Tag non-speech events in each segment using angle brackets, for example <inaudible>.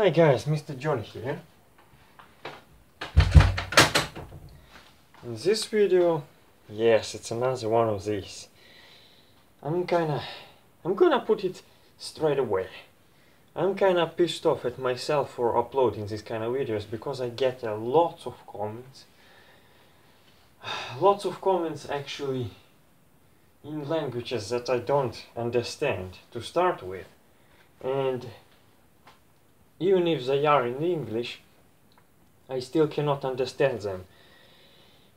Hi guys, Mr. Johnny here. In this video, yes, it's another one of these. I'm kinda, I'm gonna put it straight away. I'm kinda pissed off at myself for uploading these kind of videos because I get a lot of comments. <sighs> Lots of comments actually in languages that I don't understand to start with. And even if they are in English, I still cannot understand them.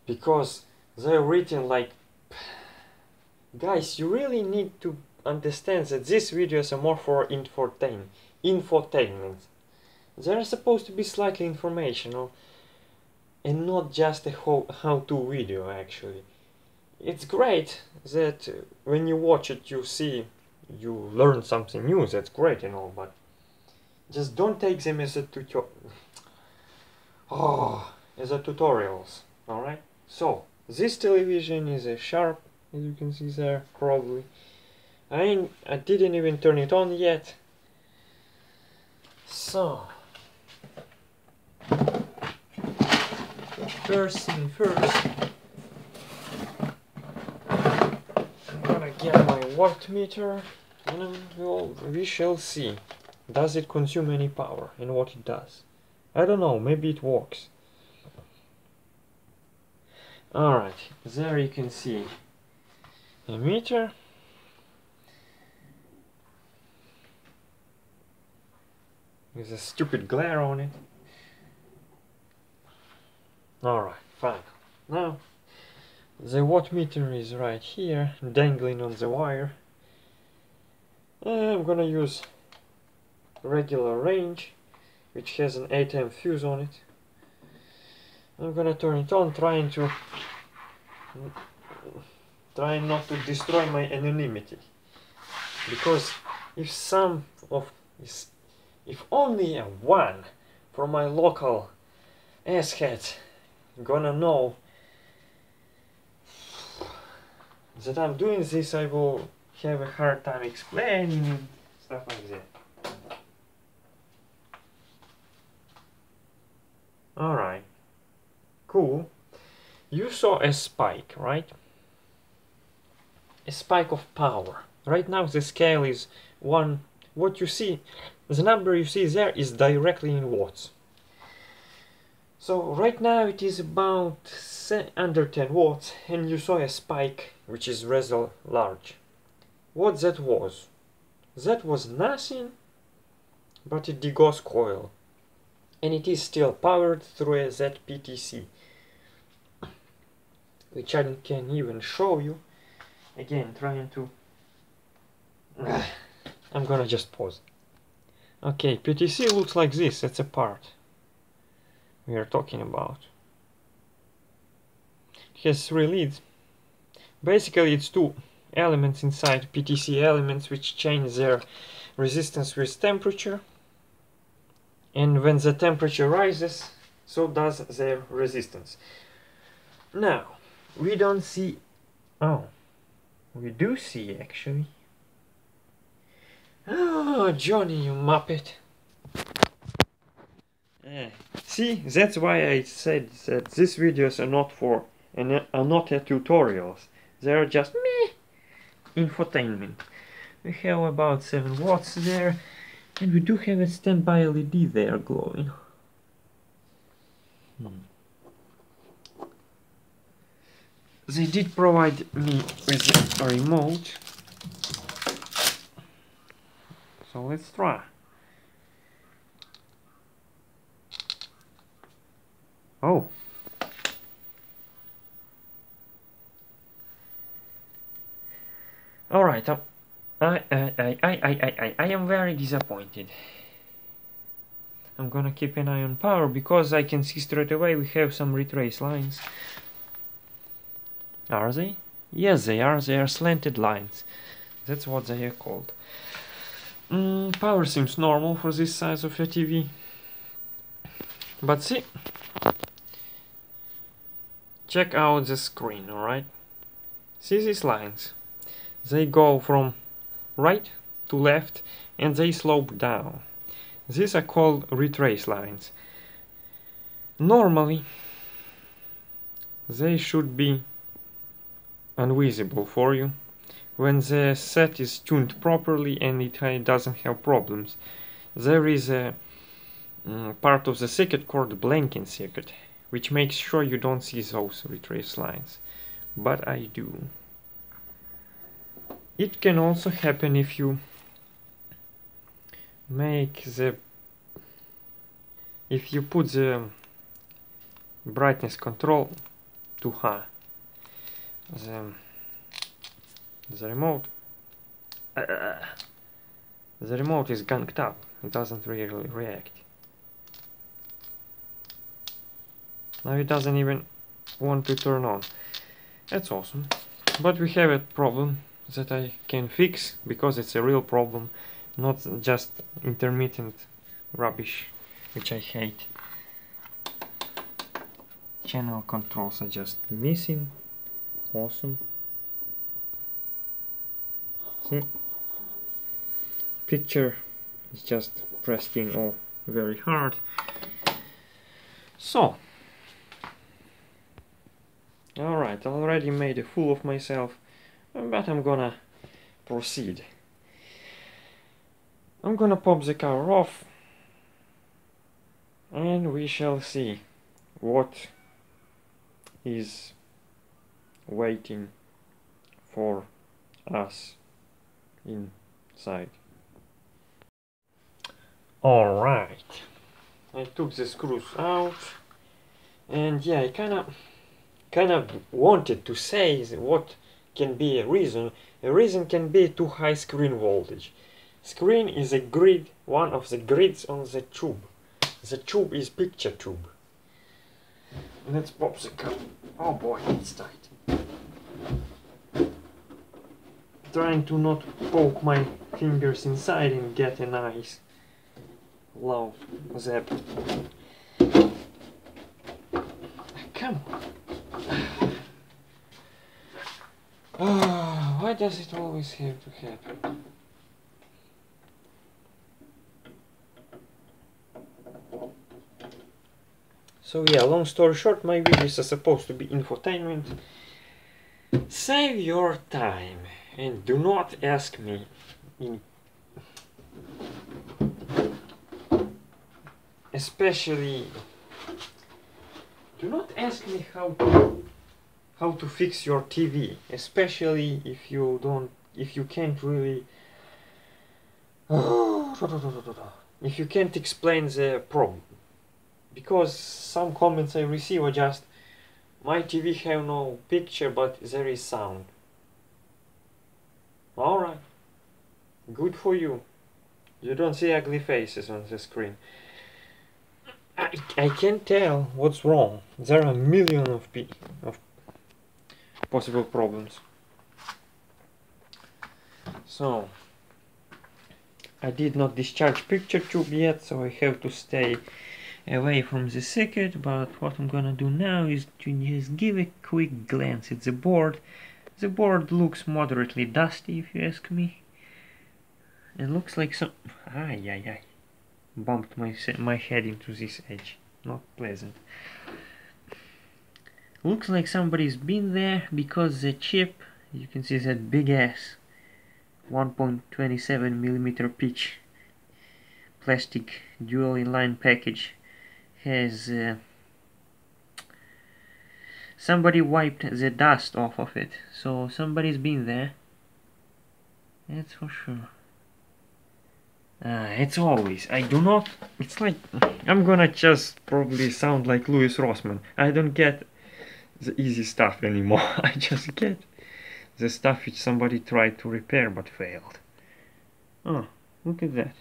Because they're written like guys you really need to understand that these videos are more for infotain infotainment. They're supposed to be slightly informational and not just a how, how-to video actually. It's great that when you watch it you see you learn something new that's great and all but just don't take them as a tutorial oh as a tutorials all right so this television is a sharp as you can see there probably. I I didn't even turn it on yet. So first thing first I'm gonna get my watt meter and we'll, we shall see does it consume any power and what it does I don't know maybe it works Alright, there you can see a meter. With a stupid glare on it. Alright, fine. Now, the watt meter is right here, dangling on the wire. I'm gonna use regular range, which has an 8 amp fuse on it. I'm gonna turn it on trying to trying not to destroy my anonymity because if some of if only one from my local asshat gonna know that I'm doing this I will have a hard time explaining stuff like that alright cool. You saw a spike, right? A spike of power. Right now the scale is 1. What you see, the number you see there is directly in watts. So right now it is about under 10 watts and you saw a spike which is rather large. What that was? That was nothing but a degauss coil and it is still powered through a ZPTC which I can even show you. Again trying to <sighs> I'm gonna just pause. Okay PTC looks like this. That's a part we are talking about. It has three leads basically it's two elements inside PTC elements which change their resistance with temperature and when the temperature rises so does their resistance. Now we don't see oh we do see actually. Oh Johnny you muppet. Eh, see that's why I said that these videos are not for and are not a tutorials. They're just meh infotainment. We have about 7 watts there and we do have a standby LED there glowing. Hmm. they did provide me with a remote. So let's try. Oh. All um, I, I, I, I, I, I am very disappointed I'm gonna keep an eye on power because I can see straight away we have some retrace lines are they? Yes, they are. They are slanted lines. That's what they are called. Mm, power seems normal for this size of a TV. But see, check out the screen, alright? See these lines? They go from right to left and they slope down. these are called retrace lines. Normally, they should be unvisible for you when the set is tuned properly and it doesn't have problems. There is a um, part of the circuit called blanking circuit which makes sure you don't see those retrace lines but I do. It can also happen if you make the if you put the brightness control too high the, the remote uh, the remote is gunked up. It doesn't really react. Now it doesn't even want to turn on. That's awesome. But we have a problem that I can fix because it's a real problem not just intermittent rubbish which I hate. Channel controls are just missing. Awesome. See? Picture is just pressed in all very hard. So. Alright I already made a fool of myself but I'm gonna proceed I'm gonna pop the car off and we shall see what is waiting for us inside. Alright, I took the screws out and yeah, I kinda kinda wanted to say what can be a reason. A reason can be too high screen voltage. Screen is a grid, one of the grids on the tube. The tube is picture tube. Let's pop the cup. Oh boy, it's tight. Trying to not poke my fingers inside and get a nice low zap. Come on. Oh, <sighs> why does it always have to happen? So yeah, long story short, my videos are supposed to be infotainment. Save your time and do not ask me especially do not ask me how to how to fix your TV especially if you don't if you can't really <sighs> if you can't explain the problem because some comments I receive are just my TV have no picture but there is sound. Alright, good for you. You don't see ugly faces on the screen. I, I can't tell what's wrong. There are a million of, of possible problems. So, I did not discharge picture tube yet, so I have to stay away from the circuit but what I'm gonna do now is to just give a quick glance at the board. The board looks moderately dusty if you ask me. It looks like some ay ay ay bumped my, my head into this edge. Not pleasant looks like somebody's been there because the chip you can see that big ass 1.27 millimeter pitch plastic dual inline package has uh, somebody wiped the dust off of it. So somebody's been there. That's for sure. Uh, it's always I do not it's like I'm gonna just probably sound like Louis Rossmann I don't get the easy stuff anymore. <laughs> I just get the stuff which somebody tried to repair but failed. Oh look at that.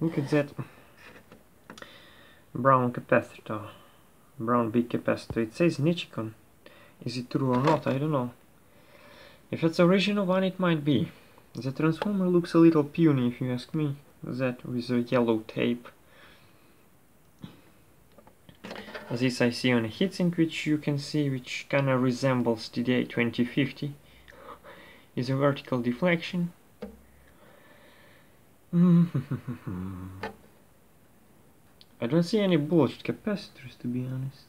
Look at that brown capacitor. Brown big capacitor. It says Nichicon. Is it true or not? I don't know. If it's original one it might be. The transformer looks a little puny if you ask me. That with the yellow tape this I see on a heatsink which you can see which kinda resembles TDA 2050 is a vertical deflection <laughs> I don't see any bulged capacitors to be honest.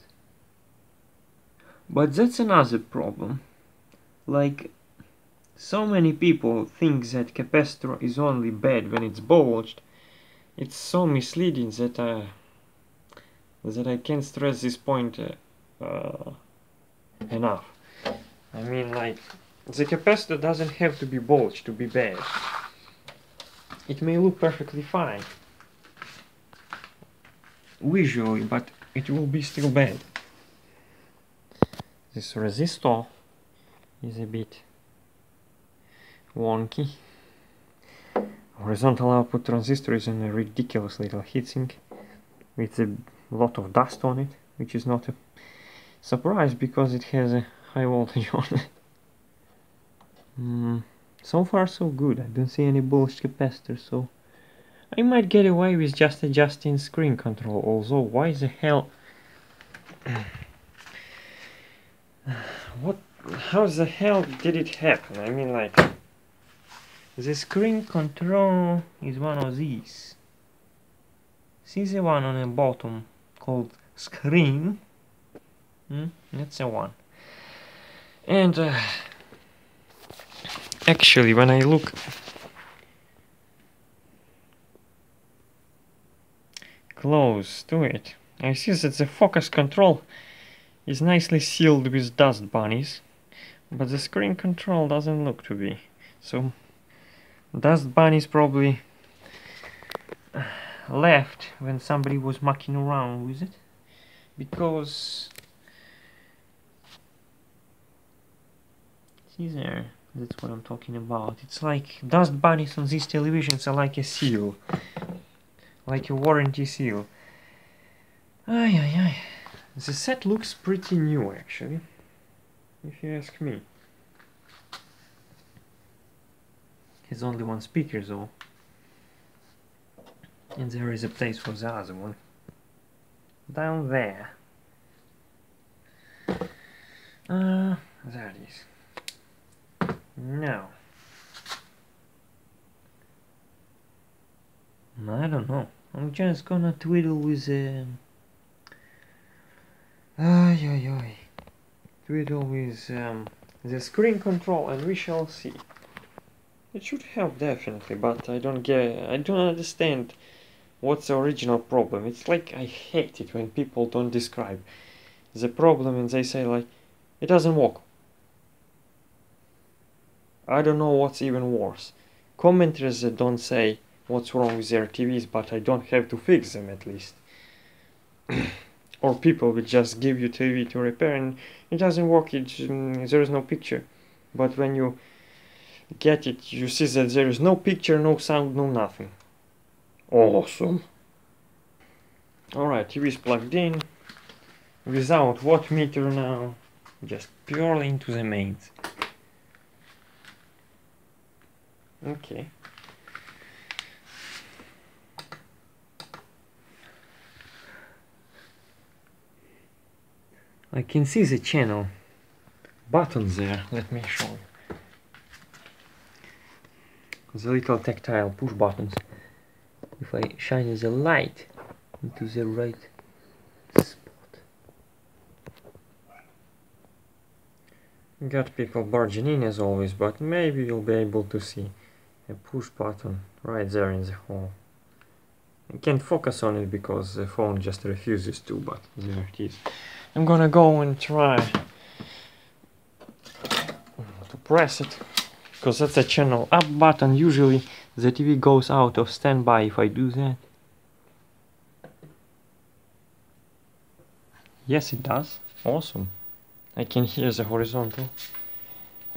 But that's another problem. Like, so many people think that capacitor is only bad when it's bulged. It's so misleading that I, that I can't stress this point uh, uh, enough. I mean, like, the capacitor doesn't have to be bulged to be bad. It may look perfectly fine visually, but it will be still bad. This resistor is a bit wonky. Horizontal output transistor is in a ridiculous little heatsink with a lot of dust on it, which is not a surprise because it has a high voltage <laughs> on it. Mm, so far so good, I don't see any bulged capacitor, so I might get away with just adjusting screen control, although why the hell... <sighs> what... how the hell did it happen? I mean like... The screen control is one of these. See the one on the bottom called screen? Hmm? That's the one. And... Uh, actually, when I look close to it. I see that the focus control is nicely sealed with dust bunnies, but the screen control doesn't look to be. So dust bunnies probably left when somebody was mucking around with it because see there that's what I'm talking about it's like dust bunnies on these televisions are like a seal like a warranty seal. Ay ay ay. The set looks pretty new actually, if you ask me. it's only one speaker though. And there is a place for the other one. Down there. Uh, there it is. Now. I don't know. I'm just gonna twiddle with the... Ay, ay, ay. Twiddle with um, the screen control and we shall see. It should help definitely, but I don't get... I don't understand what's the original problem. It's like I hate it when people don't describe the problem and they say like, it doesn't work. I don't know what's even worse. Commenters that don't say what's wrong with their TVs, but I don't have to fix them at least. <coughs> or people will just give you TV to repair and it doesn't work, it, mm, there is no picture. But when you get it, you see that there is no picture, no sound, no nothing. Awesome. Alright, TV is plugged in, without watt meter now, just purely into the mains. Okay. I can see the channel buttons there. Let me show you. The little tactile push buttons. If I shine the light into the right spot. Got people barging in as always, but maybe you'll be able to see a push button right there in the hole. I can't focus on it because the phone just refuses to, but there it is. I'm gonna go and try to press it because that's a channel up button usually the TV goes out of standby if I do that. Yes it does. Awesome. I can hear the horizontal.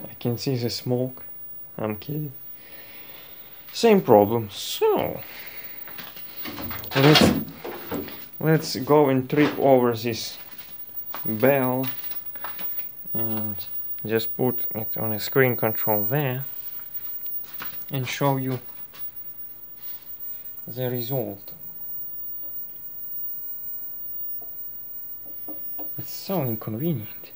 I can see the smoke. I'm kidding. Same problem. So let's let's go and trip over this bell and just put it on a screen control there and show you the result. It's so inconvenient.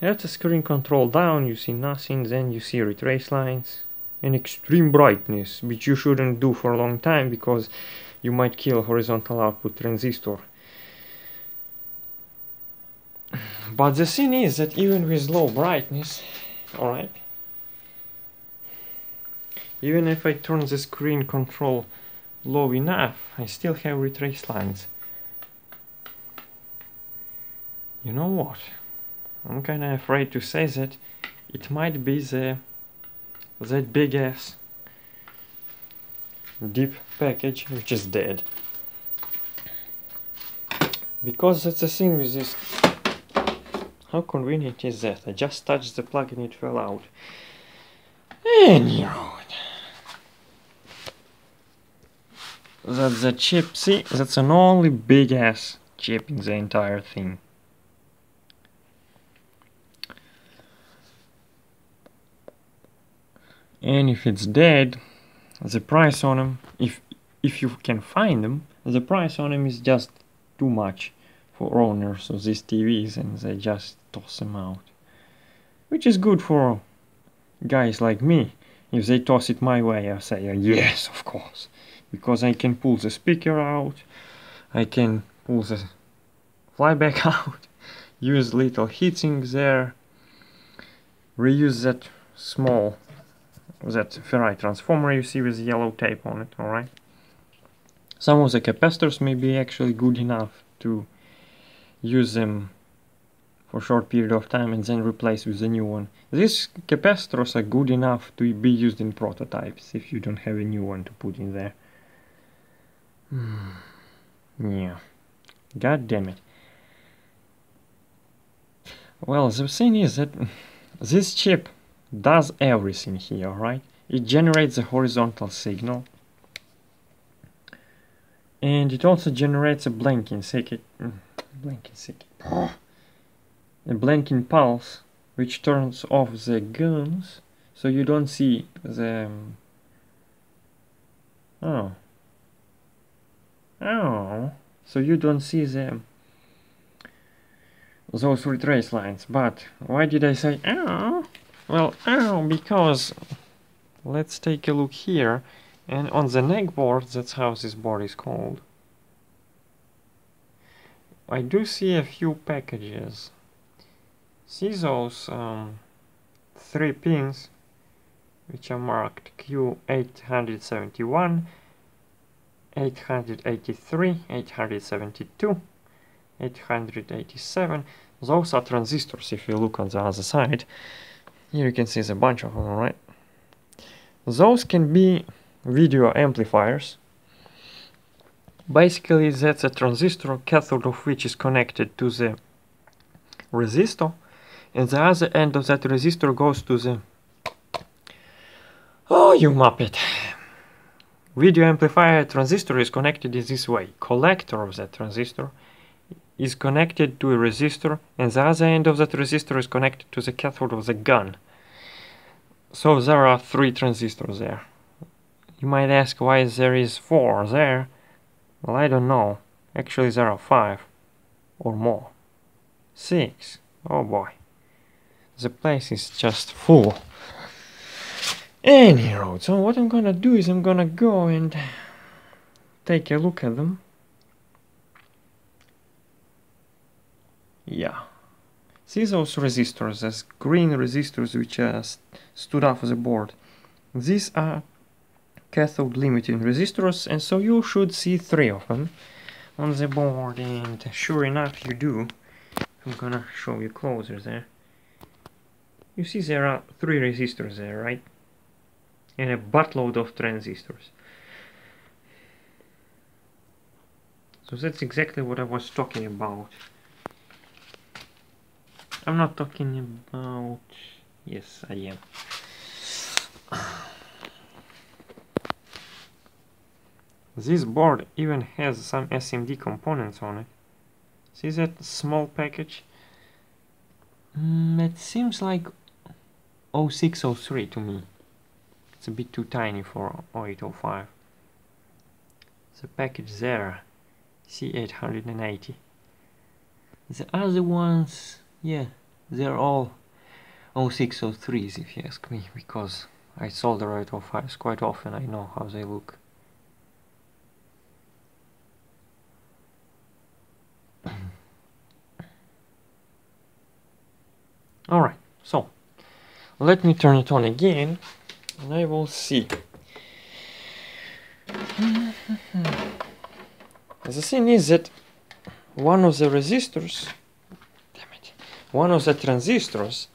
At the screen control down you see nothing, then you see retrace lines and extreme brightness, which you shouldn't do for a long time because you might kill horizontal output transistor. <sighs> But the thing is that even with low brightness, alright, even if I turn the screen control low enough, I still have retrace lines. You know what? I'm kinda afraid to say that it might be the that big ass DIP package which is dead. Because that's the thing with this how convenient is that? I just touched the plug and it fell out. Anyhow. That's a chip. See, that's an only big ass chip in the entire thing. And if it's dead, the price on them, if if you can find them, the price on them is just too much for owners of these TVs and they just toss them out. Which is good for guys like me. If they toss it my way, I say, yes, of course because I can pull the speaker out I can pull the flyback <laughs> out use little heating there reuse that small that ferrite transformer you see with yellow tape on it alright some of the capacitors may be actually good enough to use them for a short period of time and then replace with a new one. These capacitors are good enough to be used in prototypes if you don't have a new one to put in there. Yeah. God damn it. Well, the thing is that <laughs> this chip does everything here, right? It generates a horizontal signal. And it also generates a blanking circuit. Blanking circuit. <gasps> a blanking pulse, which turns off the guns, so you don't see the... Um, oh. Oh, so you don't see them those retrace lines. But why did I say oh? Well, oh, because let's take a look here. And on the neck board, that's how this board is called. I do see a few packages. See those um, three pins, which are marked Q871 883, 872, 887. Those are transistors if you look on the other side. Here you can see a bunch of them, right? Those can be video amplifiers. Basically that's a transistor cathode of which is connected to the resistor and the other end of that resistor goes to the... Oh, you muppet! Video amplifier transistor is connected in this way. Collector of that transistor is connected to a resistor and the other end of that resistor is connected to the cathode of the gun. So there are three transistors there. You might ask why there is four there. Well, I don't know. Actually, there are five or more. Six. Oh boy. The place is just full. Anyhow, so what I'm gonna do is I'm gonna go and take a look at them. Yeah. See those resistors, those green resistors which uh, stood off the board. These are cathode limiting resistors and so you should see three of them on the board and sure enough you do. I'm gonna show you closer there. You see there are three resistors there, right? And a buttload of transistors. So that's exactly what I was talking about. I'm not talking about... Yes, I am. This board even has some SMD components on it. See that small package? Mm, it seems like 0603 to me. It's a bit too tiny for 0805. The package there, C880. The other ones, yeah, they're all 0603s if you ask me, because I solder 0805s quite often, I know how they look. <coughs> Alright, so let me turn it on again and I will see. the thing is that one of the resistors, damn it, one of the transistors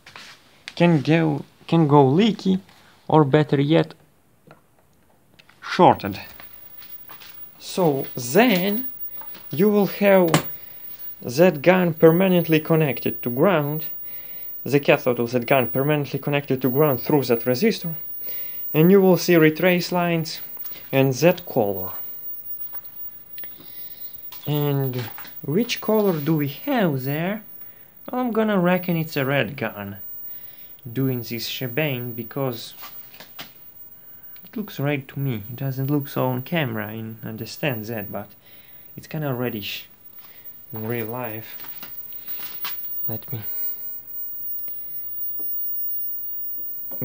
can go can go leaky or better yet shorted. So then you will have that gun permanently connected to ground, the cathode of that gun permanently connected to ground through that resistor, and you will see retrace lines and that color. And which color do we have there? Well, I'm gonna reckon it's a red gun doing this shebang because it looks red to me. It doesn't look so on camera, I understand that, but it's kinda reddish in real life. Let me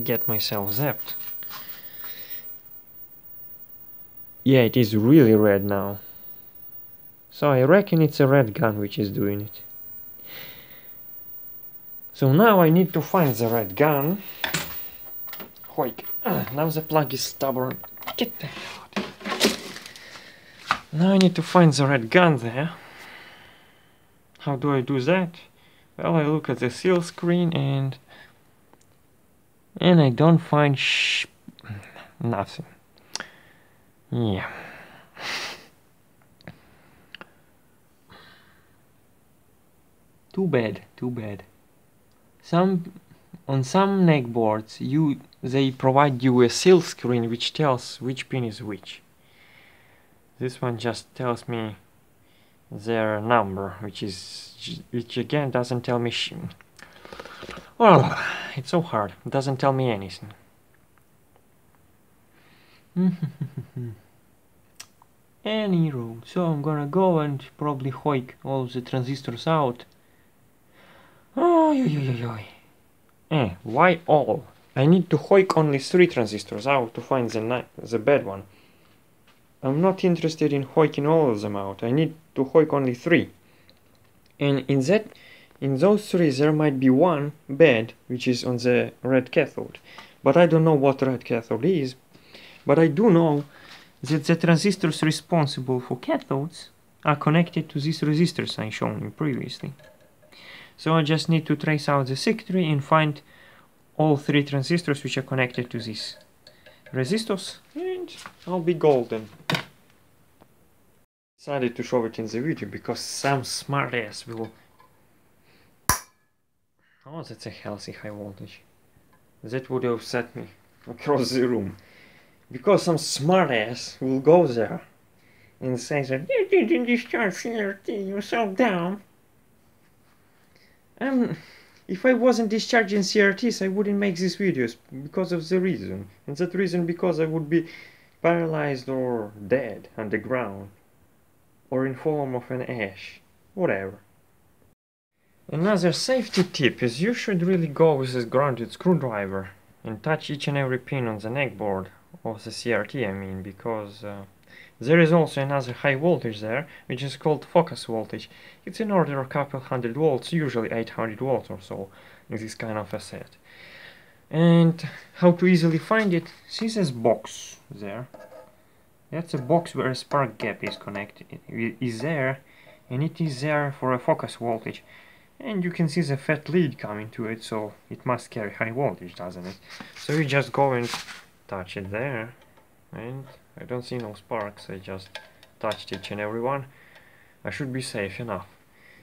get myself zapped. Yeah, it is really red now. So I reckon it's a red gun which is doing it. So now I need to find the red gun. Hoik. <clears throat> now the plug is stubborn. Get the hell out. Now I need to find the red gun there. How do I do that? Well, I look at the silk screen and and I don't find sh nothing. Yeah. Too bad, too bad. Some on some neck boards you they provide you a silk screen which tells which pin is which. This one just tells me their number, which is which again doesn't tell me well, it's so hard. It doesn't tell me anything. <laughs> Any road. So I'm gonna go and probably hoik all the transistors out Oh, yo, yo, yo. Eh, why all? I need to hoik only three transistors out to find the, the bad one. I'm not interested in hoiking all of them out. I need to hoik only three. And in that, in those three, there might be one bad, which is on the red cathode. But I don't know what red cathode is. But I do know that the transistors responsible for cathodes are connected to these resistors I shown you previously. So I just need to trace out the tree and find all three transistors which are connected to these resistors and I'll be golden. Decided to show it in the video because some smartass will... Oh, that's a healthy high voltage. That would have set me across the room. Because some smartass will go there and say that you didn't discharge CRT, you're so dumb. Um, if I wasn't discharging CRTs, I wouldn't make these videos because of the reason. And that reason because I would be paralyzed or dead underground. Or in form of an ash. Whatever. Another safety tip is you should really go with this grounded screwdriver and touch each and every pin on the neck board of the CRT I mean because uh, there is also another high voltage there, which is called focus voltage. It's in order of a couple hundred volts, usually 800 volts or so, in this kind of a set. And how to easily find it, see this box there. That's a box where a spark gap is connected, it is there, and it is there for a focus voltage. And you can see the fat lead coming to it, so it must carry high voltage, doesn't it? So you just go and touch it there, and I don't see no sparks, I just touched each and every one. I should be safe enough.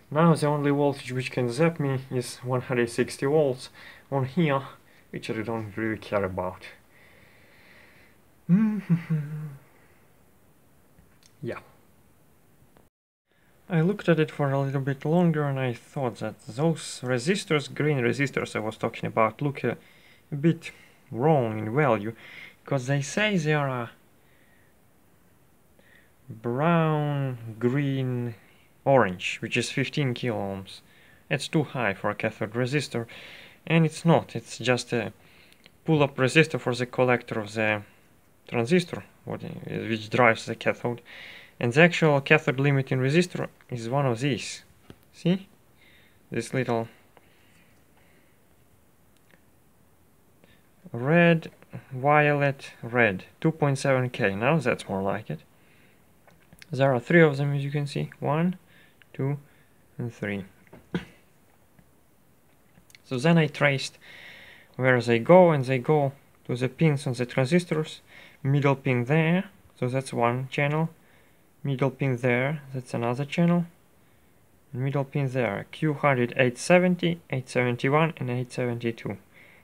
Now the only voltage which can zap me is 160 volts on here, which I don't really care about. <laughs> yeah. I looked at it for a little bit longer and I thought that those resistors, green resistors I was talking about, look a, a bit wrong in value because they say they are brown, green, orange, which is 15 kilo ohms. It's too high for a cathode resistor, and it's not. It's just a pull-up resistor for the collector of the transistor, which drives the cathode. And the actual cathode limiting resistor is one of these. See? This little red, violet, red. 2.7k. Now that's more like it. There are three of them as you can see. One, two, and three. <coughs> so then I traced where they go and they go to the pins on the transistors. Middle pin there, so that's one channel. Middle pin there, that's another channel. Middle pin there, Q100, 870, 871 and 872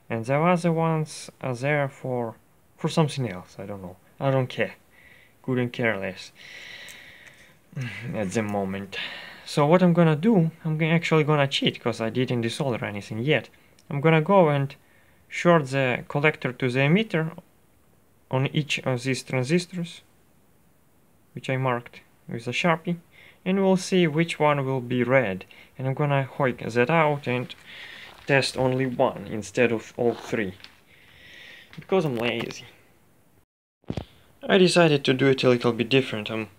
and the other ones are there for for something else I don't know. I don't care. Couldn't care less. Mm, at the moment. So what I'm gonna do I'm actually gonna cheat because I didn't desolder anything yet. I'm gonna go and short the collector to the emitter on each of these transistors which I marked with a sharpie and we'll see which one will be red. And I'm gonna hoik that out and test only one instead of all three. Because I'm lazy. I decided to do it a little bit different. I'm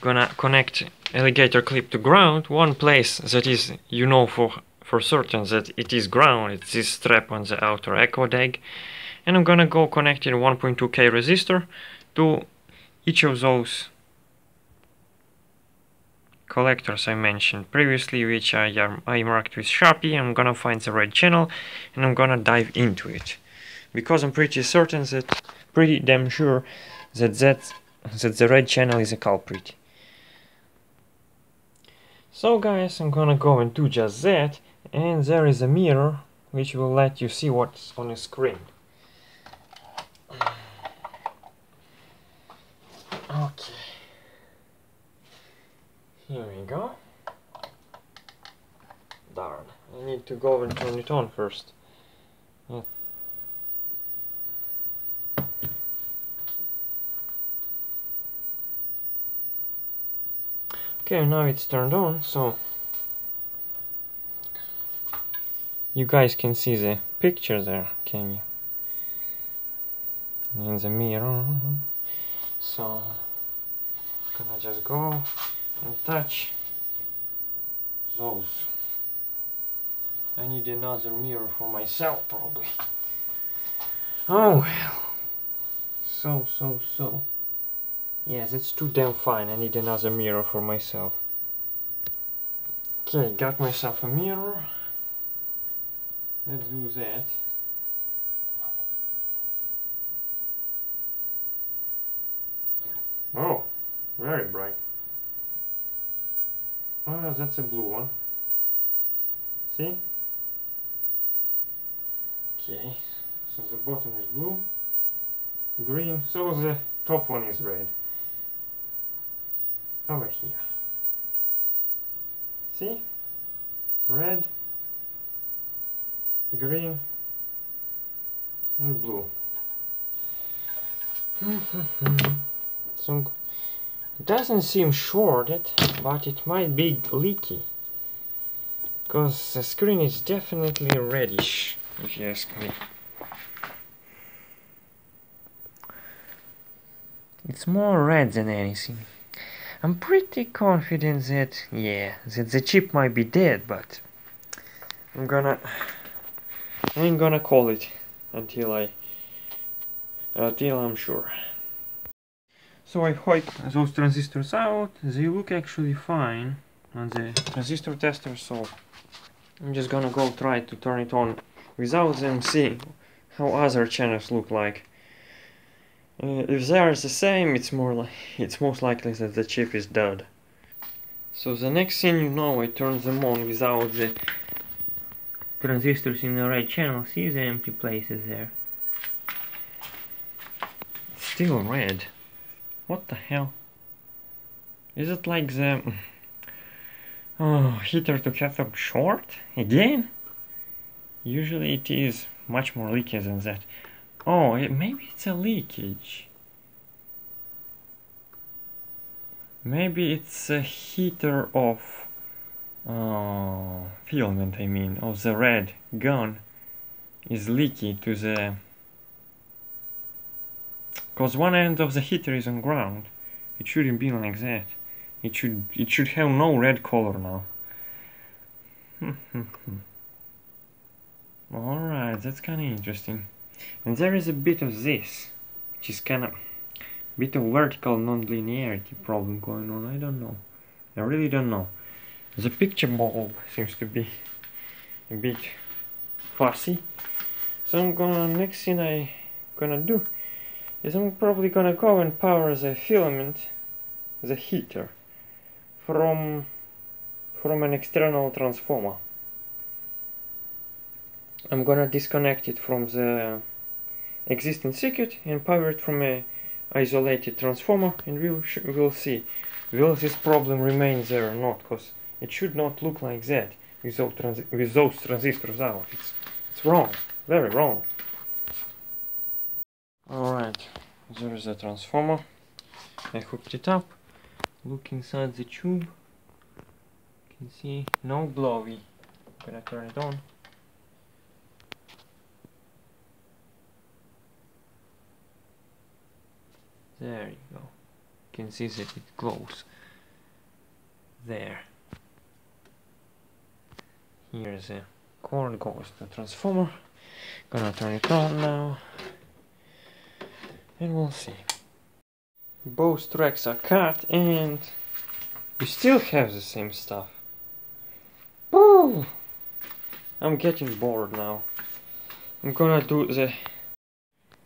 gonna connect alligator clip to ground, one place that is, you know for, for certain that it is ground, it's this strap on the outer aquadag. And I'm gonna go connect in 1.2k resistor to each of those collectors I mentioned previously, which I, I marked with Sharpie. I'm gonna find the red channel and I'm gonna dive into it. Because I'm pretty certain that, pretty damn sure, that, that, that the red channel is a culprit. So guys, I'm gonna go and do just that, and there is a mirror which will let you see what's on the screen. Here we go. Darn, I need to go and turn it on first. Okay, now it's turned on, so you guys can see the picture there, can you? In the mirror. So, gonna just go and touch those. I need another mirror for myself probably. Oh well. So, so, so. Yes, it's too damn fine. I need another mirror for myself. Okay, got myself a mirror. Let's do that. Oh, very bright. Oh, that's a blue one. See? Okay, so the bottom is blue, green, so the top one is red. Over here. See? Red, green, and blue. <laughs> so doesn't seem shorted, but it might be leaky. Because the screen is definitely reddish, if you ask me. It's more red than anything. I'm pretty confident that, yeah, that the chip might be dead, but I'm gonna, I'm gonna call it until I, until I'm sure. So I hoik those transistors out, they look actually fine on the transistor tester, so I'm just gonna go try to turn it on without them, see how other channels look like. Uh, if they are the same, it's more like it's most likely that the chip is dead. So the next thing you know, I turn them on without the transistors in the right channel. See the empty places there? still red. What the hell? Is it like the <sighs> oh, heater to cathode short? Again? Usually it is much more leaky than that. Oh, it, maybe it's a leakage. Maybe it's a heater of uh, filament, I mean, of the red gun is leaky to the because one end of the heater is on ground. It shouldn't be like that. It should it should have no red color now. <laughs> Alright, that's kinda interesting. And there is a bit of this, which is kind of bit of vertical non-linearity problem going on. I don't know. I really don't know. The picture bulb seems to be a bit fussy. So I'm gonna, next thing I gonna do is I'm probably gonna go and power the filament, the heater, from from an external transformer. I'm gonna disconnect it from the existing circuit and power it from a isolated transformer and we'll, we'll see. Will this problem remain there or not? Because it should not look like that with those, with those transistors out. It's, it's wrong very wrong alright there is a transformer I hooked it up look inside the tube you can see no glowy. I'm gonna turn it on There you go. You can see that it glows. There. Here's a cord goes the transformer. Gonna turn it on now. And we'll see. Both tracks are cut and we still have the same stuff. Woo! I'm getting bored now. I'm gonna do the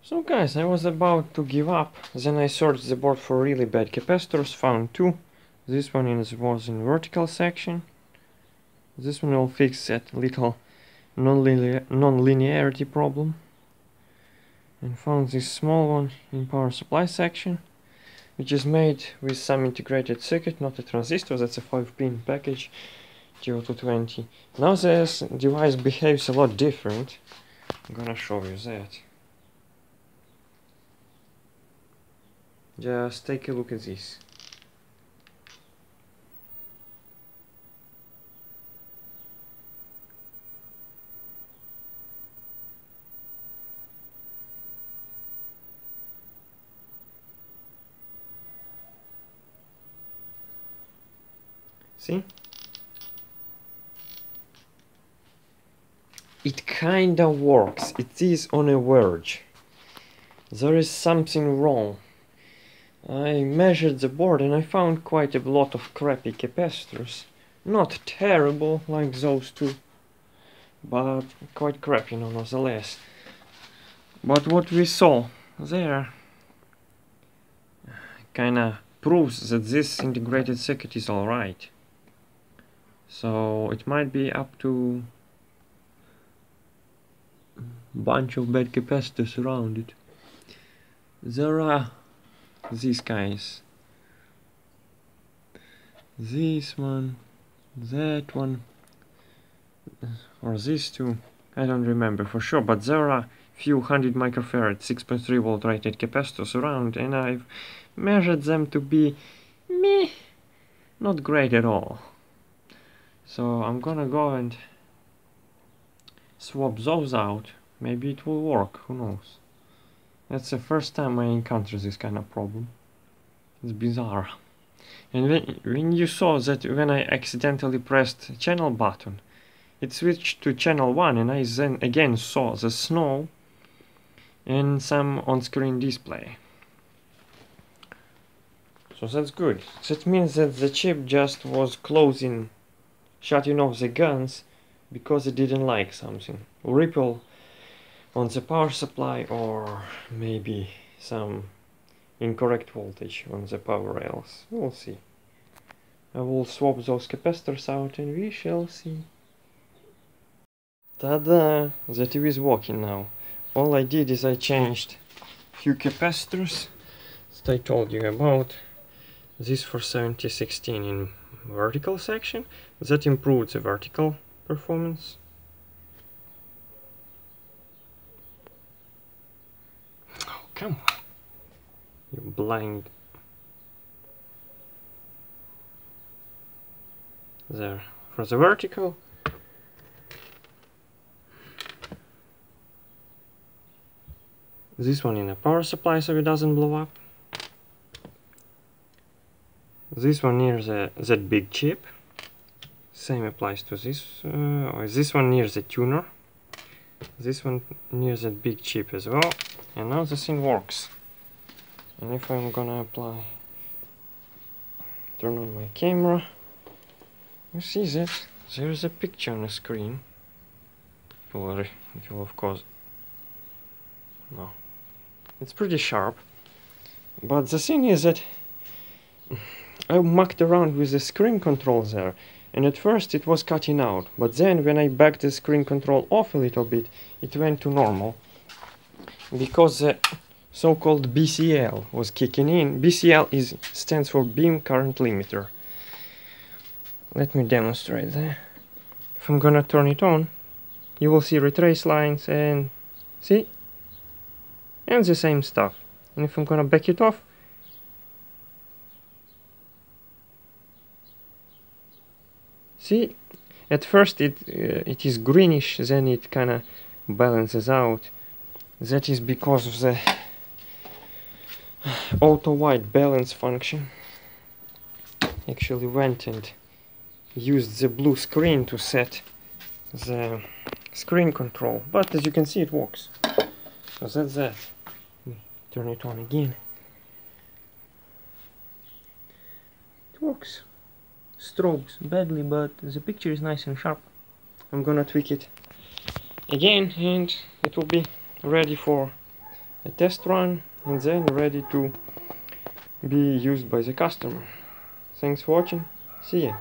so guys, I was about to give up, then I searched the board for really bad capacitors, found two. This one is, was in vertical section. This one will fix that little non-linearity non problem. And found this small one in power supply section, which is made with some integrated circuit, not a transistor, that's a 5-pin package, TO220. Now this device behaves a lot different. I'm gonna show you that. Just take a look at this. See? It kinda works. It is on a verge. There is something wrong. I measured the board and I found quite a lot of crappy capacitors. Not terrible like those two, but quite crappy nonetheless. But what we saw there kinda proves that this integrated circuit is alright. So it might be up to bunch of bad capacitors around it. There are these guys. This one that one or these two I don't remember for sure but there are few hundred microfarad 6.3 volt rated capacitors around and I've measured them to be meh not great at all. So I'm gonna go and swap those out maybe it will work who knows that's the first time I encounter this kind of problem. It's bizarre. And when, when you saw that when I accidentally pressed channel button, it switched to channel 1 and I then again saw the snow and some on-screen display. So that's good. That means that the chip just was closing, shutting off the guns because it didn't like something. Ripple on the power supply or maybe some incorrect voltage on the power rails. We'll see. I will swap those capacitors out and we shall see. Tada! The TV is working now. All I did is I changed few capacitors that I told you about. This for 7016 in vertical section. That improved the vertical performance. Come on. You blind. There. For the vertical. This one in a power supply so it doesn't blow up. This one near the that big chip. Same applies to this. Uh, this one near the tuner. this one near that big chip as well and now the thing works. And if I'm gonna apply turn on my camera you see that there is a picture on the screen. Well will of course no. It's pretty sharp. But the thing is that I mucked around with the screen control there and at first it was cutting out. But then when I backed the screen control off a little bit it went to normal because the so-called BCL was kicking in. BCL is stands for beam current limiter. Let me demonstrate that. If I'm gonna turn it on you will see retrace lines and see? And the same stuff. And if I'm gonna back it off See, at first it uh, it is greenish, then it kind of balances out. That is because of the auto white balance function. Actually went and used the blue screen to set the screen control, but as you can see it works. So that's that. Turn it on again. It works strobes badly but the picture is nice and sharp I'm gonna tweak it again and it will be ready for a test run and then ready to be used by the customer. Thanks for watching. See ya